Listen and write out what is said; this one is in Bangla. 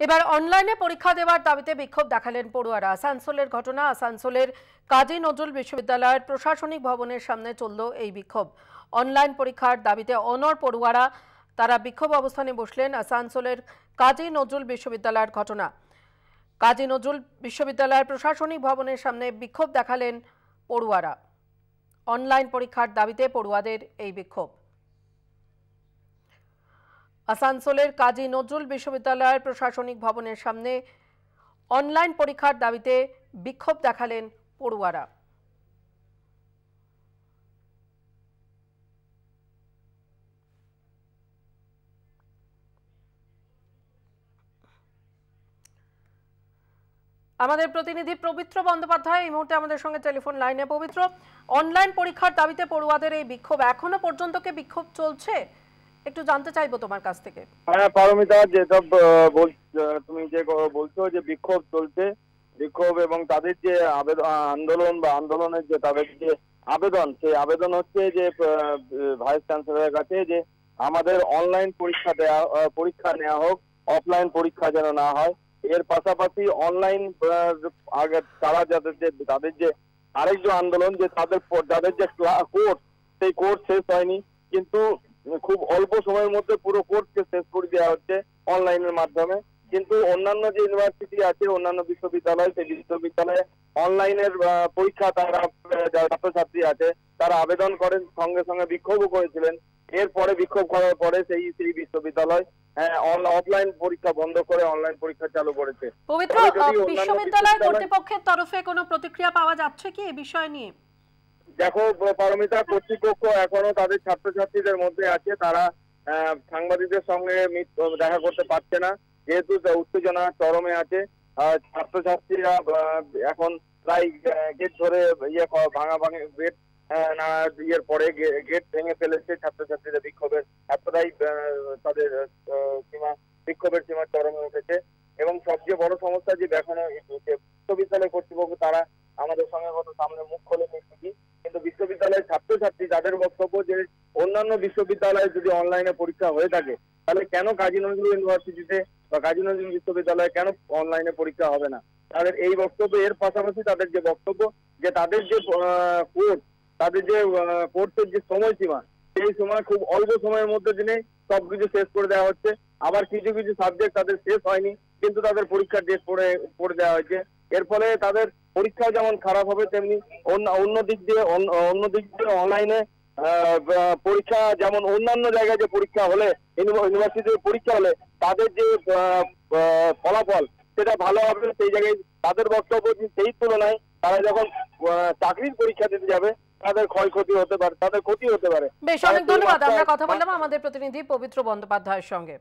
এবার অনলাইনে পরীক্ষা দেওয়ার দাবিতে বিক্ষোভ দেখালেন পড়ুয়ারা। আসানসোলের ঘটনা, আসানসোলের কাজী নজরুল বিশ্ববিদ্যালয়ের প্রশাসনিক ভবনের সামনে চলল এই বিক্ষোভ। অনলাইন পরীক্ষার দাবিতে অনর পড়ুয়ারা, তারা বিক্ষোভ অবস্থানে বসলেন আসানসোলের কাজী নজরুল বিশ্ববিদ্যালয়ের ঘটনা। কাজী নজরুল বিশ্ববিদ্যালয়ের প্রশাসনিক ভবনের সামনে বিক্ষোভ দেখালেন পড়ুয়ারা। অনলাইন পরীক্ষার দাবিতে পড়ুয়াদের এই বিক্ষোভ। আসানসোলের কাজী নজরুল বিশ্ববিদ্যালয়ের প্রশাসনিক ভবনের সামনে অনলাইন পরীক্ষার দাবিতে বিক্ষোভ দেখালেন পড়ুয়ারা। আমাদের প্রতিনিধি পবিত্র বন্দ্যোপাধ্যায়, এই মুহূর্তে আমাদের সঙ্গে টেলিফোন লাইনে। পবিত্র, অনলাইন পরীক্ষার দাবিতে পড়ুয়াদের এই বিক্ষোভ এখনও পর্যন্ত কি বিক্ষোভ চলছে? একটু জানতে চাইব তোমার কাছ থেকে। হ্যাঁ পারমিতা, যেসব তুমি যে বলছো যে বিক্ষোভ চলছে, বিক্ষোভ এবং তাদের যে আন্দোলন বা আন্দোলনের যে তাদের যে আবেদন, সেই আবেদন হচ্ছে যে ভাইস চ্যান্সেলরের কাছে যে আমাদের অনলাইন পরীক্ষা দেওয়া পরীক্ষা নেওয়া হোক, অফলাইন পরীক্ষা যেন না হয়। এর পাশাপাশি অনলাইন আগে তারা যাদের যে, তাদের যে আরেক যে আন্দোলন, যে তাদের যাদের যে কোর্স, সেই কোর্স শেষ হয়নি। কিন্তু খুব অল্প সময়ের মধ্যে পুরো কোর্সকে শেষ করে দেওয়া হচ্ছে অনলাইনের মাধ্যমে। কিন্তু অন্যান্য যে ইউনিভার্সিটি আছে অন্যান্য বিশ্ববিদ্যালয় সেই বিশ্ববিদ্যালয়ে অনলাইনের পরীক্ষা তারা ছাত্রছাত্রী আছে তারা আবেদন করেন সঙ্গে সঙ্গে বিক্ষোভও করেছিলেন। এরপরে বিক্ষোভ করার পরে সেই সেই বিশ্ববিদ্যালয় অফলাইন পরীক্ষা বন্ধ করে অনলাইন পরীক্ষা চালু করেছে। পবিত্র বিশ্ববিদ্যালয়- কর্তৃপক্ষের তরফে কোনো প্রতিক্রিয়া পাওয়া যাচ্ছে কি এই বিষয় নিয়ে? দেখো, পারমিতা কর্তৃপক্ষ এখনও তাদের ছাত্রছাত্রীদের মধ্যে আছে, তারা সাংবাদিকদের সঙ্গে দেখা করতে পারছে না। যেহেতু উত্তেজনা চরমে আছে ছাত্রছাত্রীরা এখন প্রায় গেট ধরে ইয়ে ভাঙা ভাঙে গেট না, ইয়ের পরে গেট ভেঙে ফেলেছে ছাত্রছাত্রীদের বিক্ষোভের। এতটাই তাদের সীমা, বিক্ষোভের সীমা চরমে উঠেছে। এবং সবচেয়ে বড় সমস্যা যে এখনও বিশ্ববিদ্যালয় কর্তৃপক্ষ, তারা আমাদের সঙ্গে কত সামনে মুখ খোলেনি ঠিকই কিন্তু বিশ্ববিদ্যালয়ের ছাত্রছাত্রী তাদের বক্তব্য যে অন্যান্য বিশ্ববিদ্যালয়ে যদি অনলাইনে পরীক্ষা হয়ে থাকে, তাহলে কেন কাজী নজরুল ইউনিভার্সিটিতে বা কাজী নজরুল বিশ্ববিদ্যালয়ে কেন অনলাইনে পরীক্ষা হবে না? তাদের এই বক্তব্য, এর পাশাপাশি তাদের যে বক্তব্য যে তাদের যে কোর্স তাদের যে কোর্সের যে সময়সীমা, সেই সময় খুব অল্প সময়ের মধ্যে দিনে সবকিছু শেষ করে দেওয়া হচ্ছে। আবার কিছু কিছু সাবজেক্ট তাদের শেষ হয়নি, কিন্তু তাদের পরীক্ষার ডেট পড়ে করে দেওয়া হয়েছে। এর ফলে তাদের পরীক্ষা যেমন খারাপ হবে তেমনি অন্য দিক দিয়ে অন্য দিক দিয়ে অনলাইনে পরীক্ষা যেমন অন্যান্য জায়গায় যে পরীক্ষা হলে ইউনিভার্সিটির পরীক্ষা হলে তাদের যে ফলাফল সেটা ভালো হবে সেই জায়গায় তাদের বক্তব্য যে সেই তুলনায় তারা যখন চাকরির পরীক্ষা দিতে যাবে তাদের ক্ষয়ক্ষতি হতে পারে তাদের ক্ষতি হতে পারে। বেশ অনেক ধন্যবাদ। আমরা কথা বললাম আমাদের প্রতিনিধি পবিত্র বন্দ্যোপাধ্যায়ের সঙ্গে।